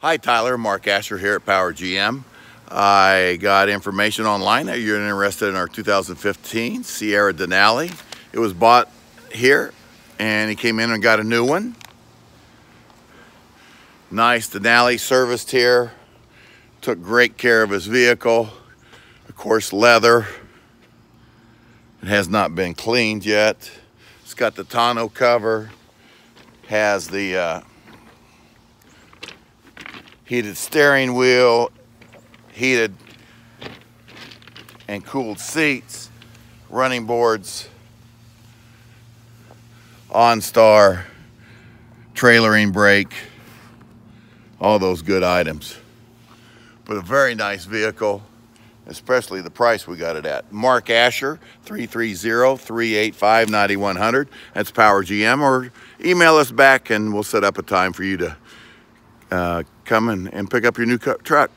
Hi, Tyler. Mark Asher here at Power GM. I got information online that you're interested in our 2015 Sierra Denali. It was bought here and he came in and got a new one. Nice Denali serviced here. Took great care of his vehicle. Of course, leather. It has not been cleaned yet. It's got the tonneau cover. Has the uh, heated steering wheel, heated and cooled seats, running boards, OnStar, trailering brake, all those good items. But a very nice vehicle, especially the price we got it at. Mark Asher, 330-385-9100. That's Power GM, or email us back and we'll set up a time for you to uh, come and, and pick up your new truck.